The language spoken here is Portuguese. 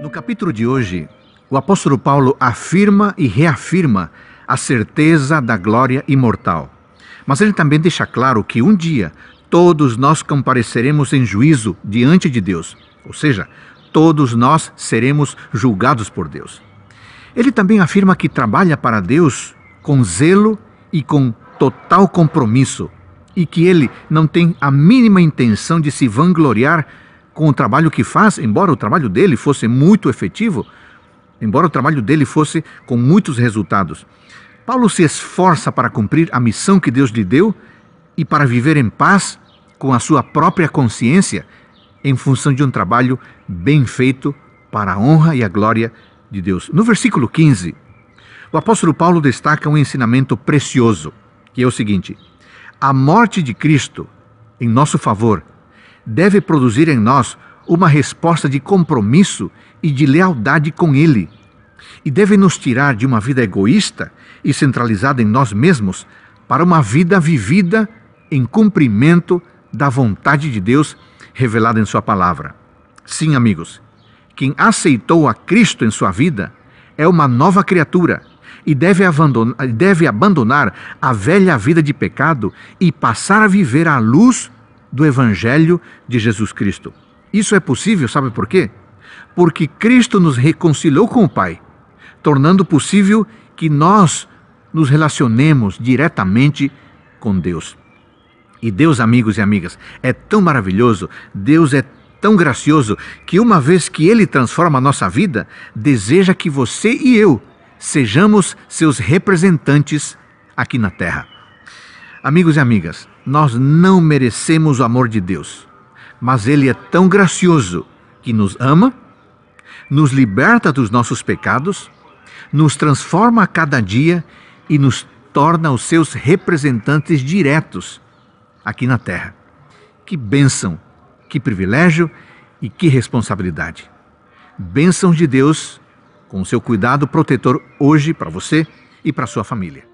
No capítulo de hoje, o apóstolo Paulo afirma e reafirma a certeza da glória imortal. Mas ele também deixa claro que um dia todos nós compareceremos em juízo diante de Deus, ou seja, todos nós seremos julgados por Deus. Ele também afirma que trabalha para Deus com zelo e com total compromisso e que ele não tem a mínima intenção de se vangloriar com o trabalho que faz, embora o trabalho dele fosse muito efetivo, embora o trabalho dele fosse com muitos resultados. Paulo se esforça para cumprir a missão que Deus lhe deu e para viver em paz com a sua própria consciência em função de um trabalho bem feito para a honra e a glória de Deus. No versículo 15, o apóstolo Paulo destaca um ensinamento precioso, que é o seguinte: a morte de Cristo em nosso favor deve produzir em nós uma resposta de compromisso e de lealdade com Ele, e deve nos tirar de uma vida egoísta e centralizada em nós mesmos para uma vida vivida em cumprimento da vontade de Deus revelada em Sua palavra. Sim, amigos, quem aceitou a Cristo em sua vida é uma nova criatura e deve abandonar, deve abandonar a velha vida de pecado e passar a viver à luz do Evangelho de Jesus Cristo. Isso é possível, sabe por quê? Porque Cristo nos reconciliou com o Pai, tornando possível que nós nos relacionemos diretamente com Deus. E Deus, amigos e amigas, é tão maravilhoso, Deus é tão gracioso, que uma vez que Ele transforma a nossa vida, deseja que você e eu sejamos seus representantes aqui na terra. Amigos e amigas, nós não merecemos o amor de Deus, mas Ele é tão gracioso que nos ama, nos liberta dos nossos pecados, nos transforma a cada dia e nos torna os seus representantes diretos aqui na terra. Que bênção, que privilégio e que responsabilidade. Bênçãos de Deus com o seu cuidado protetor hoje para você e para sua família.